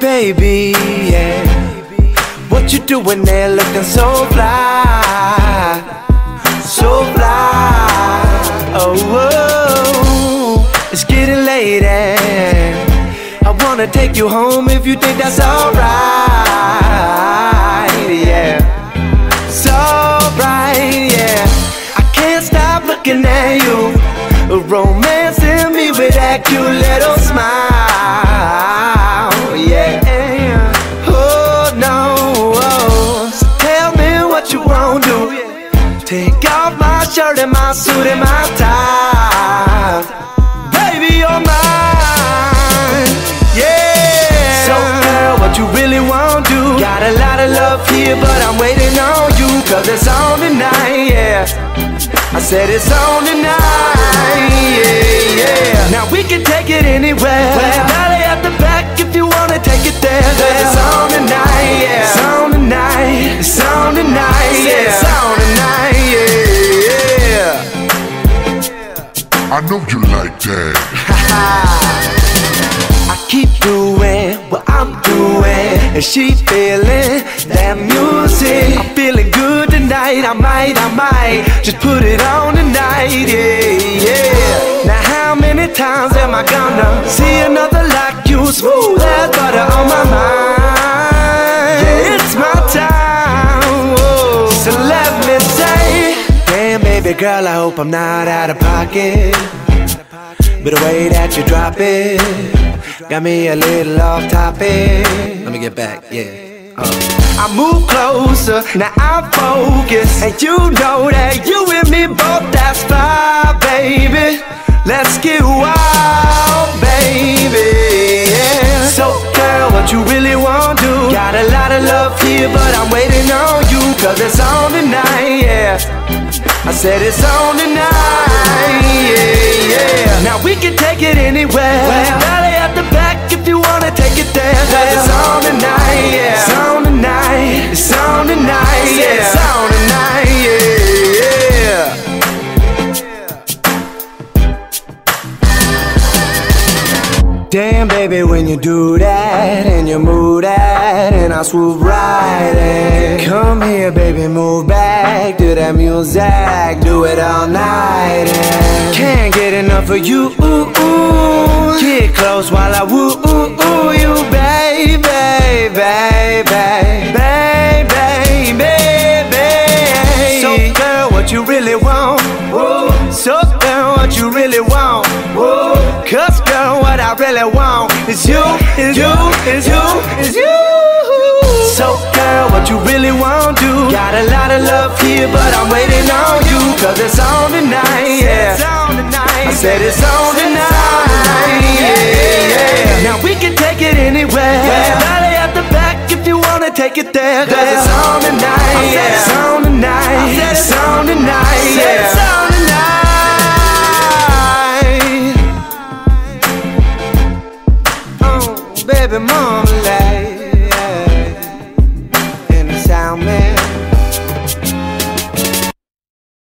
baby, yeah. What you doing there looking so fly? So fly. Oh, whoa. it's getting late and I wanna take you home if you think that's alright, yeah. It's alright, yeah. I can't stop looking at you, romancing me with that cute little smile, my suit my tie. Baby, you're mine. Yeah. So, girl, what you really want to do? Got a lot of love here, but I'm waiting on you. Cause it's on tonight, yeah. I said it's on tonight, yeah, yeah. Now we can take it anywhere. I keep doing what I'm doing, and she feeling that music. I'm feeling good tonight. I might, I might just put it on tonight. Yeah, yeah. Now how many times am I gonna see another like you, smooth as butter on my mind? It's my time. So let me say, damn baby girl, I hope I'm not out of pocket. But the way that you drop it got me a little off topic. Let me get back, yeah. Uh. I move closer, now I'm focused, and you know that you and me both. That's fine, baby. Let's get wild, baby. Yeah. So, girl, what you really want to do? Got a lot of love here, but I'm waiting on you, cause it's on tonight, yeah. I said it's on tonight, yeah. Now we can take it anywhere. Valley at the back if you wanna take it there. Cause it's on tonight, yeah. It's on tonight, it's on tonight, yeah. It's on tonight, yeah, yeah. Damn, baby, when you do that and you move that, and I swoop right in. Come here, baby, move back to that music, do it all night. And can't get enough of you. Ooh. Get close while I woo ooh, ooh, you, baby, baby, baby, baby. So, girl, what you really want? Whoa. So, girl, what you really want? Whoa. Cause, girl, what I really want is you, is you, is you, is you. So, girl, what you really want to? Got a lot of love here, but I'm waiting on you. Cause it's on tonight, said it's on tonight. Yeah, yeah. Now we can take it anywhere. Yeah. Rally at the back if you wanna take it there. Girl. Cause it's on tonight. I said it's on tonight. I said it's on tonight. I said it's on tonight. Oh, baby, mama, like.